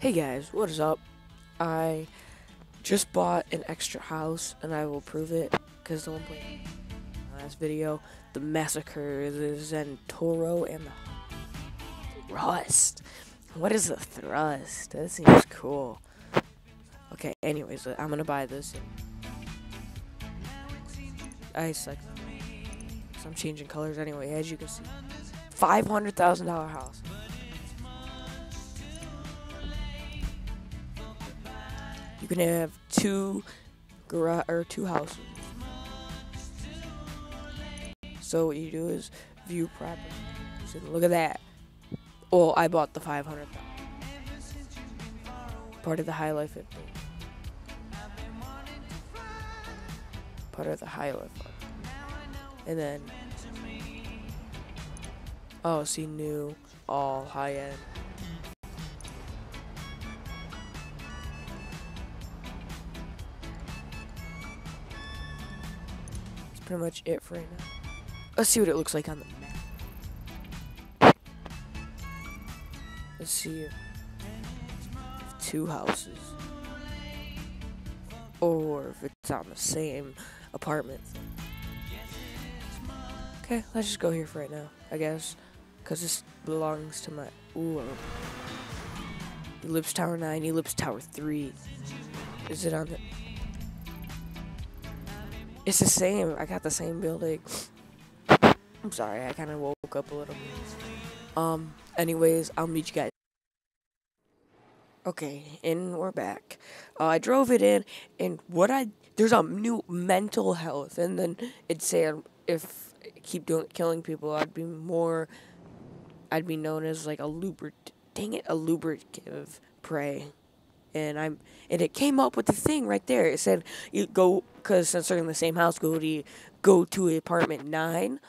Hey guys, what is up? I just bought an extra house and I will prove it because the one playing last video, the Massacro, the Zentorno, and the thrust. What is the thrust? That seems cool. Okay, anyways, uh, I'm gonna buy this. I suck. So I'm changing colors anyway, as you can see. $500,000 house. You can have two garage or two houses. So what you do is view property. So look at that. Well, I bought the 500. Part of the High Life 50. Part of the High Life. And then Oh, see new all high end. Pretty much it for right now. Let's see what it looks like on the map. Let's see two houses. Or if it's on the same apartment. Okay, let's just go here for right now, I guess. Because this belongs to my... Ooh. Eclipse Tower 9, Eclipse Tower 3. Is it on the... It's the same. I got the same building. I'm sorry, I kind of woke up a little. Um, anyways, I'll meet you guys. Okay, and we're back. Uh, I drove it in, and what I... There's a new mental health, and then it said if I keep doing killing people, I'd be more... I'd be known as like a lubric... Dang it, a lubricative prey and I'm and it came up with the thing right there. It said you go because since they're in the same house, go to go to apartment nine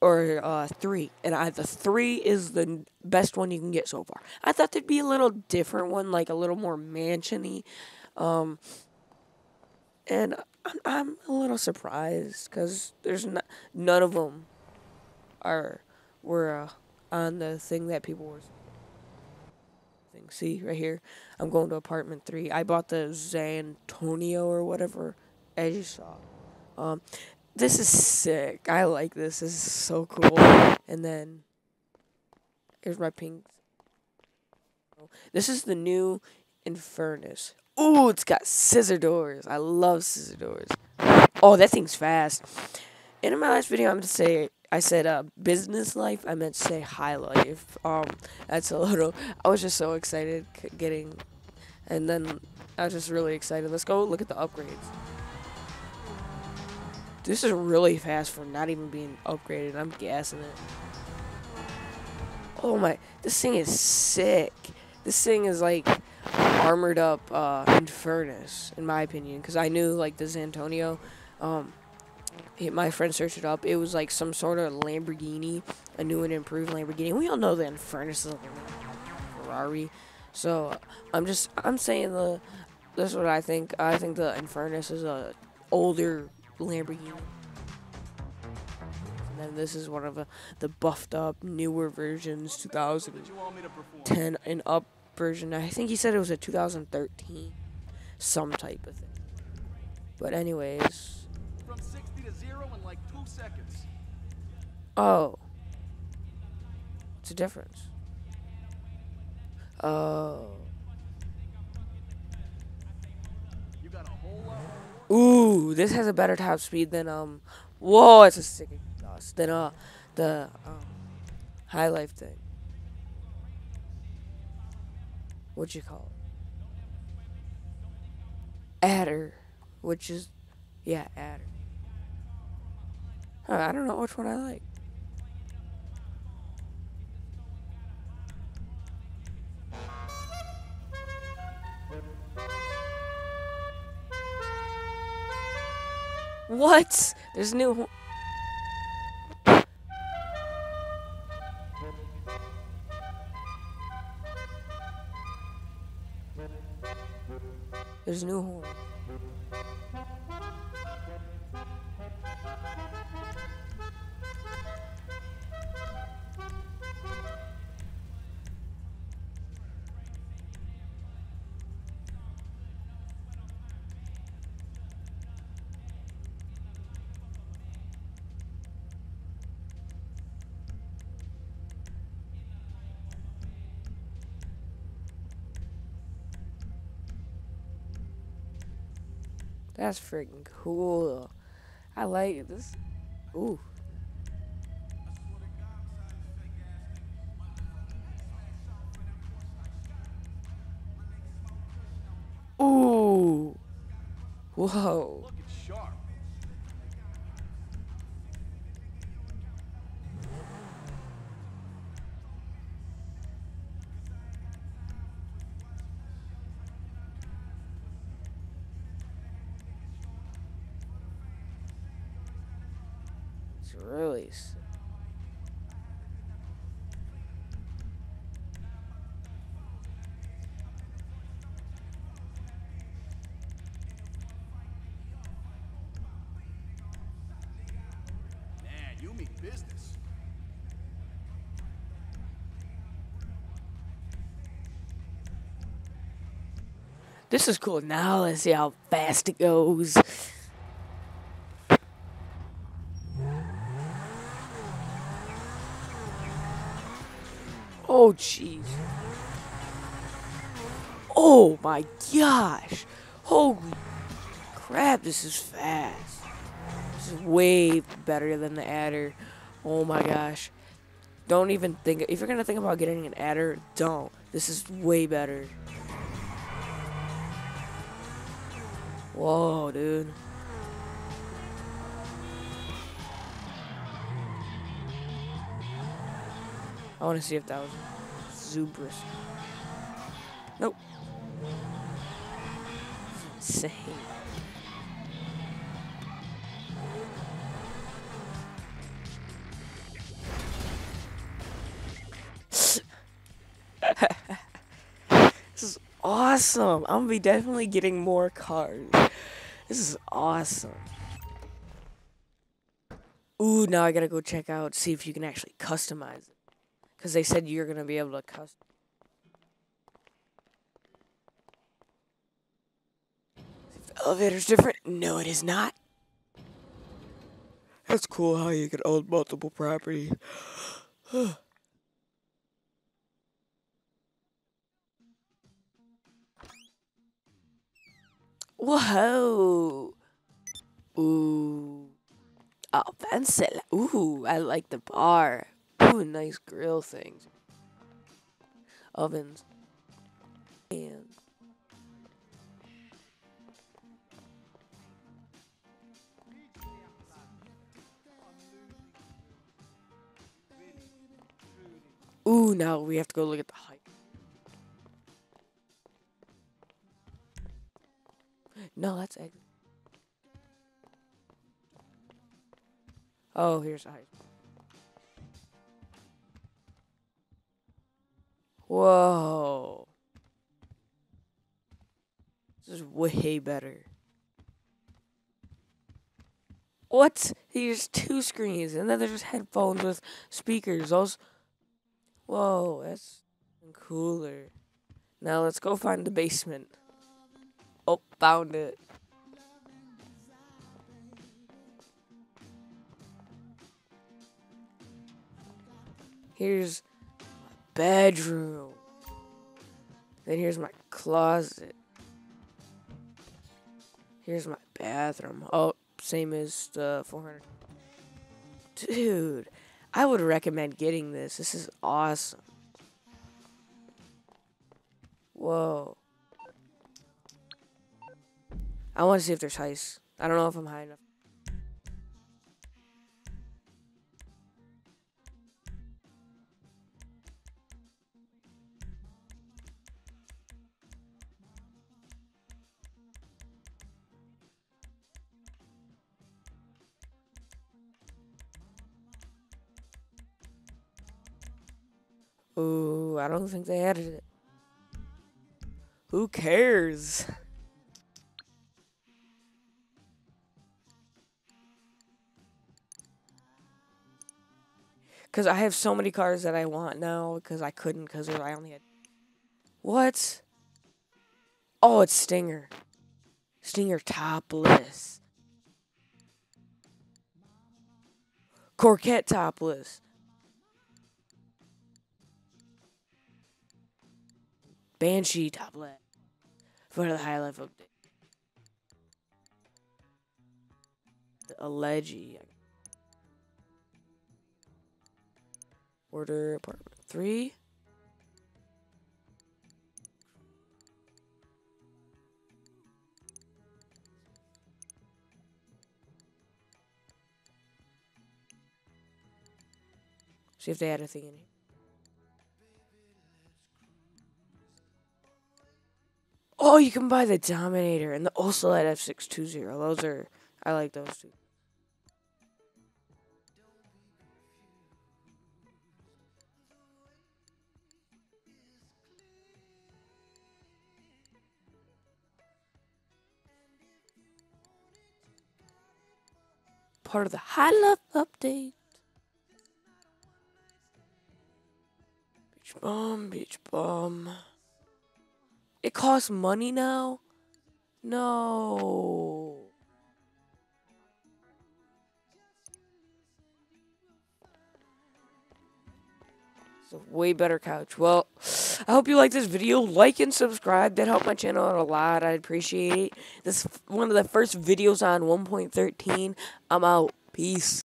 or uh, three, and I the three is the best one you can get so far. I thought there'd be a little different one, like a little more mansiony, um, and I'm, I'm a little surprised because there's not none of them are were uh, on the thing that people were See right here, I'm going to apartment three. I bought the Zantonio or whatever, as you saw. Um, this is sick. I like this. This is so cool. And then here's my pink. This is the new Infernus. Ooh, it's got scissor doors. I love scissor doors. Oh, that thing's fast. In my last video, I'm gonna say I said uh, business life. I meant to say high life. Um, that's a little. I was just so excited getting, and then I was just really excited. Let's go look at the upgrades. This is really fast for not even being upgraded. I'm gassing it. Oh my! This thing is sick. This thing is like armored up uh, Infernus, in my opinion, because I knew like the Zantonio. Um, my friend searched it up. It was like some sort of Lamborghini, a new and improved Lamborghini. We all know the Infernus is a Ferrari. So I'm just I'm saying the this is what I think. I think the Infernus is a older Lamborghini. And then this is one of the, the buffed up newer versions, 2010 and up version. I think he said it was a 2013, some type of thing. But anyways seconds. Oh. It's a difference. Oh. Ooh, this has a better top speed than um. Whoa, it's a sick exhaust than uh the um, high life thing. What'd you call it? Adder, which is yeah, adder. I don't know which one I like. What? There's new. There's new horn. That's freaking cool. I like this. Ooh. Ooh. Whoa. It's really. s- Man, you mean business. This is cool. Now let's see how fast it goes. Oh, jeez. Oh my gosh. Holy crap, this is fast. This is way better than the adder. Oh my gosh. Don't even think, if you're gonna think about getting an adder, don't. This is way better. Whoa, dude. I want to see if that was Zubris. Nope. Insane. this is awesome. I'm gonna be definitely getting more cards. This is awesome. Ooh, now I gotta go check out, see if you can actually customize it. Because they said you're gonna be able to custom. If the elevator's different? No, it is not. That's cool how you can own multiple properties. Whoa. Ooh. Oh, pencil. Ooh, I like the bar. Ooh, nice grill things. Ovens. And Ooh, now we have to go look at the height. No, that's egg. Oh, here's the height. Whoa. This is way better. What? There's two screens, and then there's headphones with speakers. Those. Whoa, that's cooler. Now let's go find the basement. Oh, found it. Here's my bedroom. Then here's my closet. Here's my bathroom. Oh, same as the 400. Dude, I would recommend getting this. This is awesome. Whoa. I want to see if there's heists. I don't know if I'm high enough. Ooh, I don't think they added it. Who cares? Because I have so many cars that I want now because I couldn't because I only had. What? Oh, it's Stinger. Stinger topless. Coquette topless. Banshee topless. For the high life update. a leggy. Order apartment three. See if they had a thing in here. Oh, you can buy the Dominator and the Ocelot F620. Those are, I like those two. Part of the High Love update. Beach bomb, beach bomb. It costs money now? No. It's a way better couch. Well, I hope you like this video. Like and subscribe. That helped my channel out a lot. I appreciate it. This is one of the first videos on 1.13. I'm out. Peace.